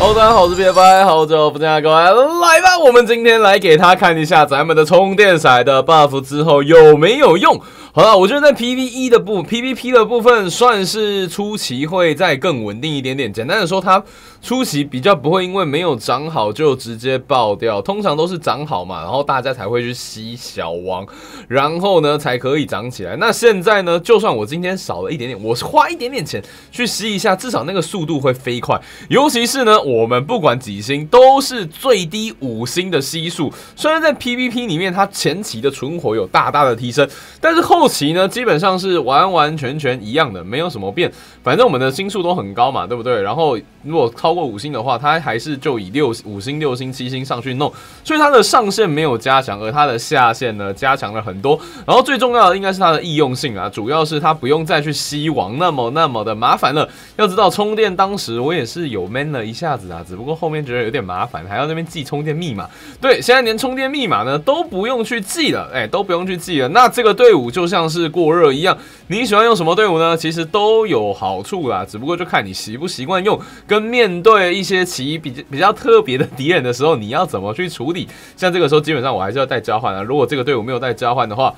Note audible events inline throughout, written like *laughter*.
大家好，我是 B F I，好久不见啊，各位来吧，我们今天来给他看一下咱们的充电骰的 buff 之后有没有用。好了，我觉得在 PVE 的部 PVP 的部分算是出奇会再更稳定一点点。简单的说，它初期比较不会因为没有长好就直接爆掉，通常都是长好嘛，然后大家才会去吸小王，然后呢才可以长起来。那现在呢，就算我今天少了一点点，我花一点点钱去吸一下，至少那个速度会飞快。尤其是呢，我们不管几星都是最低五星的吸数。虽然在 PVP 里面它前期的存活有大大的提升，但是后期呢，基本上是完完全全一样的，没有什么变。反正我们的星数都很高嘛，对不对？然后如果超过五星的话，它还是就以六五星、六星、七星上去弄。所以它的上限没有加强，而它的下限呢加强了很多。然后最重要的应该是它的易用性啊，主要是它不用再去吸网那么那么的麻烦了。要知道充电当时我也是有闷了一下子啊，只不过后面觉得有点麻烦，还要那边记充电密码。对，现在连充电密码呢都不用去记了，哎，都不用去记了。那这个队伍就。像是过热一样，你喜欢用什么队伍呢？其实都有好处啦，只不过就看你习不习惯用。跟面对一些其比较比较特别的敌人的时候，你要怎么去处理？像这个时候，基本上我还是要带交换啊。如果这个队伍没有带交换的话，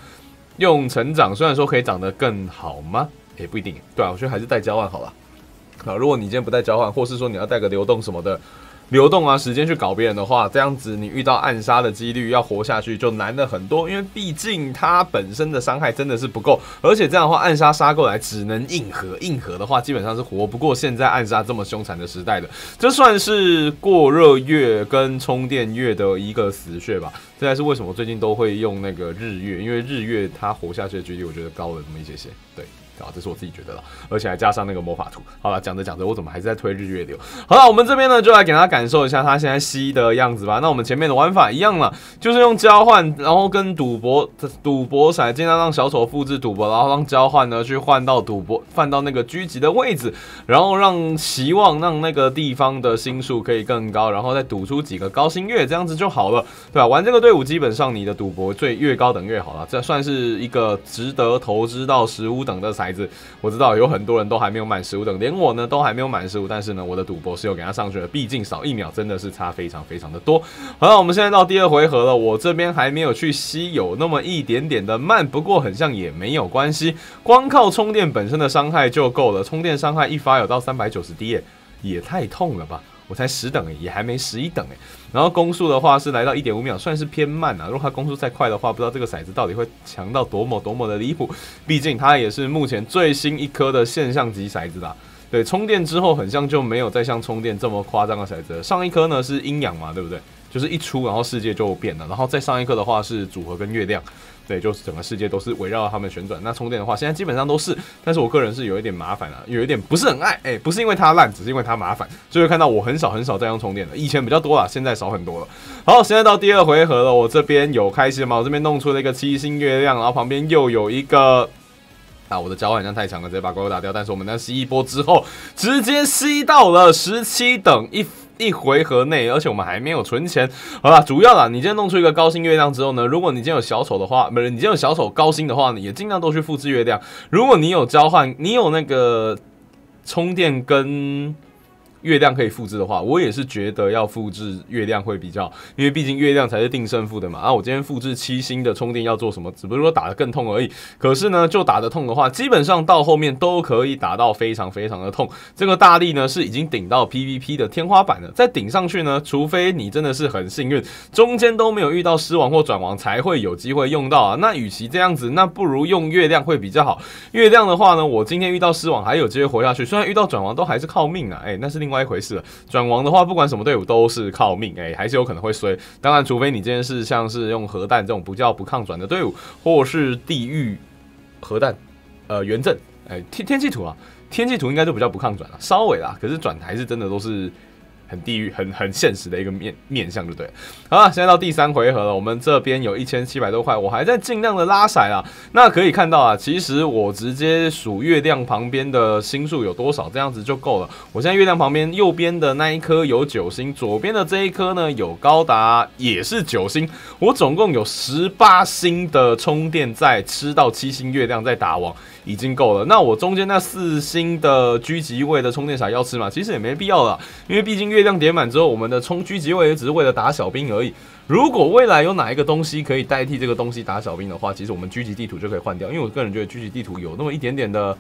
用成长虽然说可以长得更好吗？也不一定。对啊，我觉得还是带交换好了。好，如果你今天不带交换，或是说你要带个流动什么的。流动啊，时间去搞别人的话，这样子你遇到暗杀的几率要活下去就难了很多，因为毕竟它本身的伤害真的是不够，而且这样的话暗杀杀过来只能硬核，硬核的话基本上是活不过现在暗杀这么凶残的时代的，这算是过热月跟充电月的一个死穴吧。这才是为什么最近都会用那个日月，因为日月它活下去的几率我觉得高了那么一些些，对。啊，这是我自己觉得了，而且还加上那个魔法图。好了，讲着讲着，我怎么还是在推日月流？好了，我们这边呢，就来给大家感受一下它现在吸的样子吧。那我们前面的玩法一样了，就是用交换，然后跟赌博赌博骰，尽量让小丑复制赌博，然后让交换呢去换到赌博，换到那个狙击的位置，然后让希望让那个地方的星数可以更高，然后再赌出几个高星月，这样子就好了，对吧？玩这个队伍，基本上你的赌博最越高等越好了，这算是一个值得投资到十五等的骰。子，我知道有很多人都还没有满十五等，连我呢都还没有满十五，但是呢，我的赌博是有给他上去的，毕竟少一秒真的是差非常非常的多。好了，我们现在到第二回合了，我这边还没有去吸，有那么一点点的慢，不过很像也没有关系，光靠充电本身的伤害就够了，充电伤害一发有到三百九十滴，也太痛了吧。我才十等，也还没十一等诶。然后攻速的话是来到一点五秒，算是偏慢啊。如果它攻速再快的话，不知道这个骰子到底会强到多么多么的离谱。毕竟它也是目前最新一颗的现象级骰子啦。对，充电之后很像就没有再像充电这么夸张的骰子。上一颗呢是阴阳嘛，对不对？就是一出然后世界就变了。然后再上一颗的话是组合跟月亮。对，就是整个世界都是围绕他们旋转。那充电的话，现在基本上都是，但是我个人是有一点麻烦啊，有一点不是很爱。哎，不是因为它烂，只是因为它麻烦。所以看到我很少很少在用充电的，以前比较多啦，现在少很多了。好，现在到第二回合了，我这边有开心吗？我这边弄出了一个七星月亮，然后旁边又有一个啊，我的交换像太强了，直接把怪物打掉。但是我们那吸一波之后，直接吸到了十七等一。一回合内，而且我们还没有存钱。好了，主要啦，你今天弄出一个高星月亮之后呢，如果你今天有小丑的话，不是你今天有小丑高星的话呢，也尽量都去复制月亮。如果你有交换，你有那个充电跟。月亮可以复制的话，我也是觉得要复制月亮会比较，因为毕竟月亮才是定胜负的嘛。啊，我今天复制七星的充电要做什么？只不过说打得更痛而已。可是呢，就打得痛的话，基本上到后面都可以打到非常非常的痛。这个大力呢是已经顶到 PVP 的天花板了。再顶上去呢，除非你真的是很幸运，中间都没有遇到狮王或转王，才会有机会用到啊。那与其这样子，那不如用月亮会比较好。月亮的话呢，我今天遇到狮王还有机会活下去，虽然遇到转王都还是靠命啊。哎，那是另另外一回事了。转王的话，不管什么队伍都是靠命，哎，还是有可能会衰。当然，除非你这件事像是用核弹这种不叫不抗转的队伍，或是地狱核弹，呃，原阵，哎，天天气图啊，天气图应该就比较不抗转了，稍微啦。可是转台是真的都是。很地狱、很很现实的一个面面相，就对。好了，现在到第三回合了，我们这边有一千七百多块，我还在尽量的拉骰啊。那可以看到啊，其实我直接数月亮旁边的星数有多少，这样子就够了。我现在月亮旁边右边的那一颗有九星，左边的这一颗呢有高达也是九星，我总共有十八星的充电，在吃到七星月亮在打王。已经够了。那我中间那四星的狙击位的充电骰要吃吗？其实也没必要了，因为毕竟月力量叠满之后，我们的冲狙击位也只是为了打小兵而已。如果未来有哪一个东西可以代替这个东西打小兵的话，其实我们狙击地图就可以换掉。因为我个人觉得狙击地图有那么一点点的，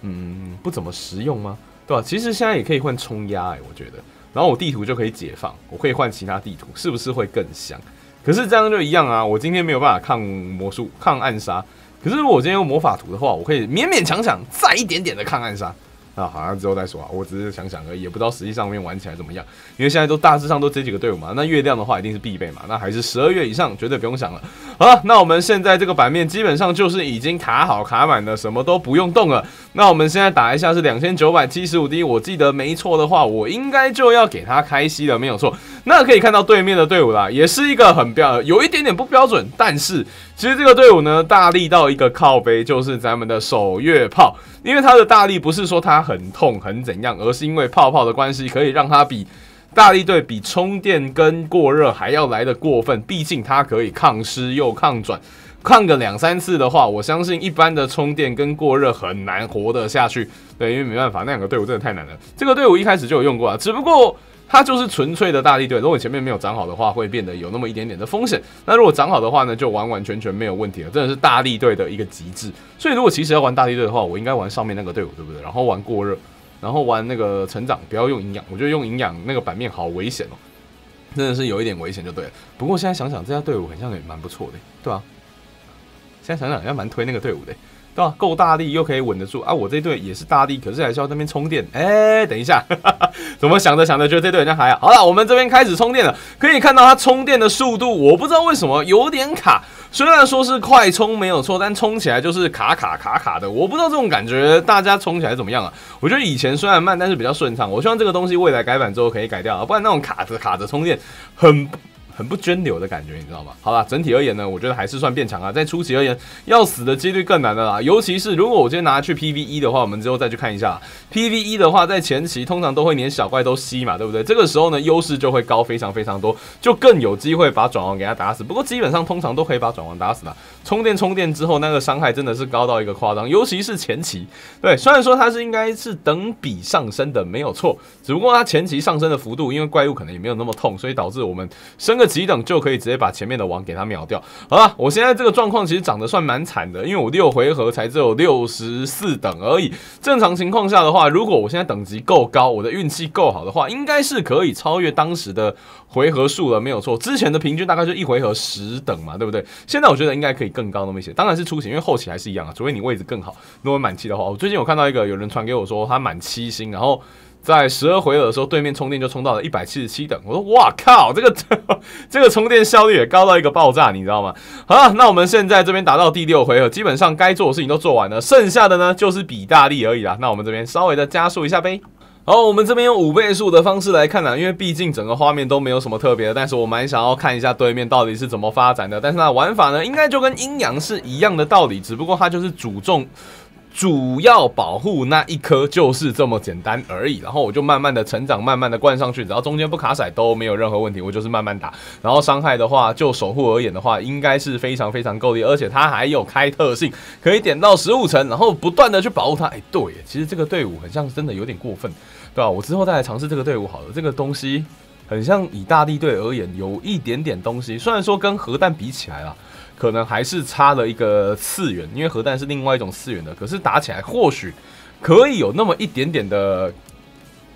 嗯，不怎么实用吗？对吧？其实现在也可以换冲压，哎，我觉得。然后我地图就可以解放，我可以换其他地图，是不是会更香？可是这样就一样啊！我今天没有办法抗魔术、抗暗杀。可是如果我今天用魔法图的话，我可以勉勉强强再一点点的抗暗杀。啊，好像之后再说啊，我只是想想而已，也不知道实际上面玩起来怎么样。因为现在都大致上都这几个队伍嘛，那月亮的话一定是必备嘛，那还是十二月以上绝对不用想了。好，那我们现在这个版面基本上就是已经卡好卡满了，什么都不用动了。那我们现在打一下是两千九百七十五滴，我记得没错的话，我应该就要给他开息了，没有错。那可以看到对面的队伍啦，也是一个很标，有一点点不标准，但是其实这个队伍呢，大力到一个靠背，就是咱们的守月炮。因为它的大力不是说它很痛很怎样，而是因为泡泡的关系，可以让它比大力队比充电跟过热还要来的过分。毕竟它可以抗湿又抗转，抗个两三次的话，我相信一般的充电跟过热很难活得下去。对，因为没办法，那两个队伍真的太难了。这个队伍一开始就有用过啊，只不过。它就是纯粹的大力队，如果前面没有长好的话，会变得有那么一点点的风险。那如果长好的话呢，就完完全全没有问题了，真的是大力队的一个极致。所以如果其实要玩大力队的话，我应该玩上面那个队伍，对不对？然后玩过热，然后玩那个成长，不要用营养。我觉得用营养那个版面好危险哦，真的是有一点危险就对了。不过现在想想，这家队伍好像也蛮不错的，对吧？现在想想也蛮推那个队伍的。够大力又可以稳得住啊！我这队也是大力，可是还是要那边充电。哎，等一下，*laughs* 怎么想着想着觉得这队好像还好。好了，我们这边开始充电了。可以看到它充电的速度，我不知道为什么有点卡。虽然说是快充没有错，但充起来就是卡卡卡卡的。我不知道这种感觉大家充起来怎么样啊？我觉得以前虽然慢，但是比较顺畅。我希望这个东西未来改版之后可以改掉啊，不然那种卡着卡着充电很。很不涓流的感觉，你知道吗？好了，整体而言呢，我觉得还是算变强啊。在初期而言，要死的几率更难的啦。尤其是如果我今天拿去 PVE 的话，我们之后再去看一下 PVE 的话，在前期通常都会连小怪都吸嘛，对不对？这个时候呢，优势就会高非常非常多，就更有机会把转王给他打死。不过基本上通常都可以把转王打死的。充电充电之后，那个伤害真的是高到一个夸张，尤其是前期。对，虽然说它是应该是等比上升的，没有错。只不过它前期上升的幅度，因为怪物可能也没有那么痛，所以导致我们升个。几等就可以直接把前面的王给他秒掉。好了，我现在这个状况其实长得算蛮惨的，因为我六回合才只有六十四等而已。正常情况下的话，如果我现在等级够高，我的运气够好的话，应该是可以超越当时的回合数了，没有错。之前的平均大概就一回合十等嘛，对不对？现在我觉得应该可以更高那么一些。当然是初期，因为后期还是一样啊，除非你位置更好。如果满期的话，我最近有看到一个有人传给我说他满七星，然后。在十二回合的时候，对面充电就充到了一百七十七等。我说哇靠，这个 *laughs* 这个充电效率也高到一个爆炸，你知道吗？好了，那我们现在这边打到第六回合，基本上该做的事情都做完了，剩下的呢就是比大力而已啦。那我们这边稍微的加速一下呗。好，我们这边用五倍速的方式来看呢，因为毕竟整个画面都没有什么特别的，但是我蛮想要看一下对面到底是怎么发展的。但是那玩法呢，应该就跟阴阳是一样的道理，只不过它就是主重。主要保护那一颗就是这么简单而已，然后我就慢慢的成长，慢慢的灌上去，只要中间不卡骰都没有任何问题，我就是慢慢打。然后伤害的话，就守护而言的话，应该是非常非常够力，而且它还有开特性，可以点到十五层，然后不断的去保护它。哎，对，其实这个队伍很像真的有点过分，对吧？我之后再来尝试这个队伍好了。这个东西很像以大地队而言，有一点点东西，虽然说跟核弹比起来了。可能还是差了一个次元，因为核弹是另外一种次元的，可是打起来或许可以有那么一点点的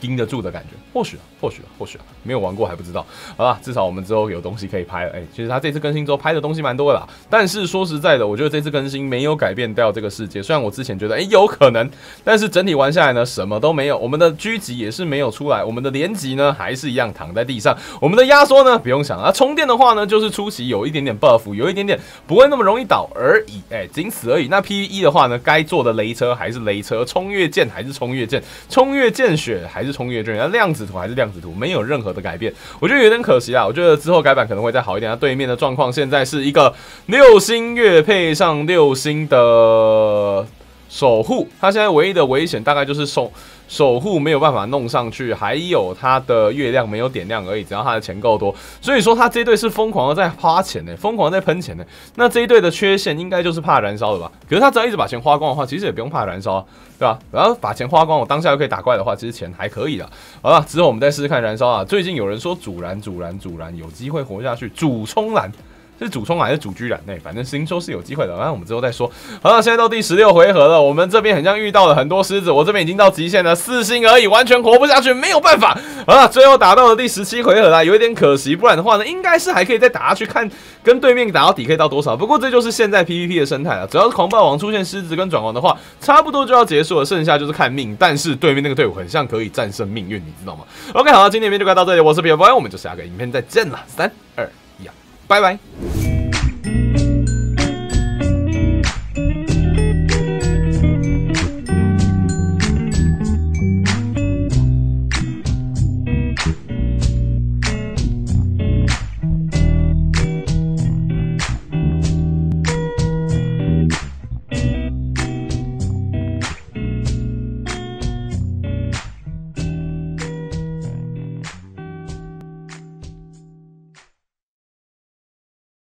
盯得住的感觉，或许。或许或许啊，没有玩过还不知道。好吧，至少我们之后有东西可以拍了。哎，其实他这次更新之后拍的东西蛮多的啦。但是说实在的，我觉得这次更新没有改变掉这个世界。虽然我之前觉得哎有可能，但是整体玩下来呢，什么都没有。我们的狙击也是没有出来，我们的连击呢还是一样躺在地上。我们的压缩呢不用想啊，充电的话呢就是出奇有一点点 buff，有一点点不会那么容易倒而已。哎，仅此而已。那 PVE 的话呢，该做的雷车还是雷车，冲越剑还是冲越剑，冲越剑血还是冲越剑，那量子图还是量子图，没有任何。的改变，我觉得有点可惜啊。我觉得之后改版可能会再好一点。那对面的状况现在是一个六星月配上六星的守护，他现在唯一的危险大概就是守守护没有办法弄上去，还有他的月亮没有点亮而已。只要他的钱够多，所以说他这队是疯狂的在花钱呢，疯狂在喷钱呢。那这一队的缺陷应该就是怕燃烧了吧？可是他只要一直把钱花光的话，其实也不用怕燃烧，对吧？然后把钱花光，我当下又可以打怪的话，其实钱还可以的。好了，之后我们再试试看燃烧啊。最近有人说主燃主燃主燃有机会活下去，主冲蓝。是主冲还是主居然？那反正新说是有机会的，反正我们之后再说。好了，现在到第十六回合了，我们这边很像遇到了很多狮子，我这边已经到极限了，四星而已，完全活不下去，没有办法。好了，最后打到了第十七回合啦，有一点可惜，不然的话呢，应该是还可以再打下去，看跟对面打到底可以到多少。不过这就是现在 PVP 的生态了，只要是狂暴王出现狮子跟转王的话，差不多就要结束了，剩下就是看命。但是对面那个队伍很像可以战胜命运，你知道吗？OK，好了，今天影片就该到这里，我是皮尔，我们就下个影片再见了，三二，拜拜。